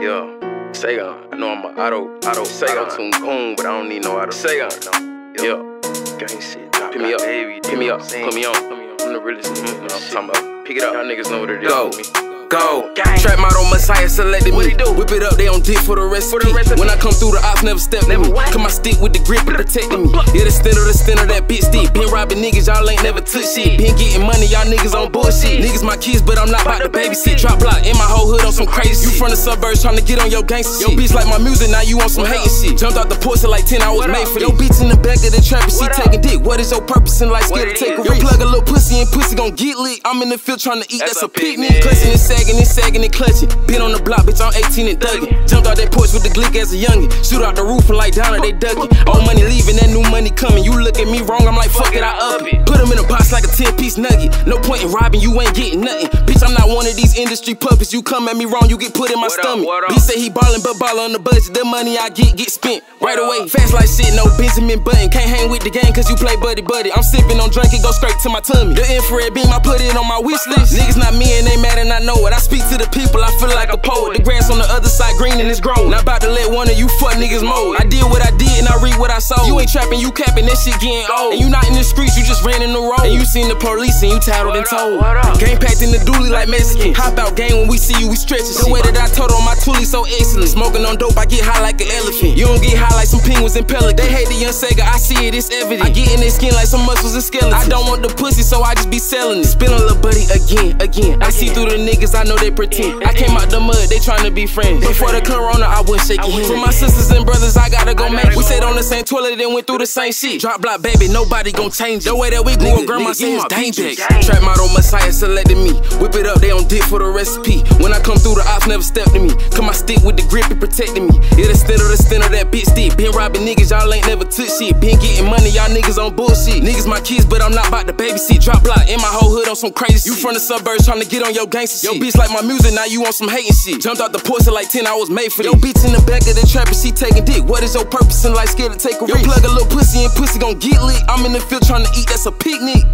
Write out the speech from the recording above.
Yeah, Saigon. Uh, I know I'm a auto, auto, uh. auto tune coon, but I don't need no auto. Saigon. Uh. No. Yeah. Gang shit. Pick me up, baby. Pick me up. Put me on. I'm the realest. You know what I'm talking about. Pick it up. Y'all niggas know what it is. Go go. Trap model Messiah selected me. Whip it up, they on dick for the recipe. When I come through, the ops never step with me. Come I stick with the grip and protecting me. Yeah, the stender, the stender, that bitch stick. Been robbing niggas, y'all ain't never took shit. Been getting money, y'all niggas on bullshit. Niggas my kids, but I'm not about to babysit. Drop block in my whole hood on some crazy You from the suburbs trying to get on your gangster shit. Yo, bitch like my music, now you want some hating shit. Jumped out the porch at like 10, I was made for Yo, bitch in the back of the trap and she taking dick. What is your purpose in life? Scared to take a risk. plug a little pussy and pussy gon' get lit. I'm in the field trying to eat, that's, a picnic. Clutching and sagging and sagging and clutching. Been on the block, bitch, I'm 18 and thugging. Jumped out that porch with the glick as a youngin'. Shoot out the roof and like down they duckin'. Old money leaving, that new money coming. You look at me wrong, I'm like, fuck it, I up it. Put him in a box like a 10 piece nugget. No point in robbing, you ain't getting nothing. Bitch, I'm not one of these industry puppets. You come at me wrong, you get put in my what stomach. Up, Bitch say he ballin', but ball on the budget. The money I get, get spent right away. Fast like shit, no Benjamin Button. Can't hang with the gang cause you play buddy buddy. I'm sipping on drink, it go straight to my tummy. The infrared beam, I put it on my wish list. Niggas not me and they mad I know it. I speak to the people, I feel like a poet. The grass on the other side green and it's growing. Not about to let one of you fuck niggas mold. I did what I did and I read what I saw. You ain't trapping, you capping, that shit getting old. And you not in the streets, you just ran in the road. And you seen the police and you tattled and told. Game packed in the dually like Mexican. Hop out game when we see you, we stretching. The way that I told on my toolie so excellent. Smoking on dope, I get high like an elephant. You don't get high like some penguins and pelicans. They hate the young Sega, I see it, it's evident. I get in their skin like some muscles and skeletons. I don't want the pussy, so I just be selling it. Spin a little buddy again, again. I see through the niggas, I know they pretend. I came out the mud, they trying to be friends. Before the corona, I your hand. For my sisters and brothers, gotta go match. We sat on the same toilet and went through the same shit. Drop block, baby, nobody gon' change it. The way that we grew up, grandma said it's dangerous. Trap model Messiah selected me. Whip it up, they on dick for the recipe. When I come through, the ops never stepped to me. Come I stick with the grip and protecting me. Yeah, the stender, the stender, that bitch stick. Been robbing niggas, y'all ain't never took shit. Been getting money, y'all niggas on bullshit. Niggas my kids, but I'm not about to babysit. Drop block in my whole hood on some crazy shit. You from the suburbs trying to get on your gangster shit. Yo, bitch like my music, now you on some hating shit. Jumped out the porch at like 10, I was made for this. Yo, bitch in the back of the trap and she taking dick. What is your purpose in life? Scared to take a risk. Yo, plug a little pussy and pussy gon' get lit. I'm in the field trying to eat, that's a picnic.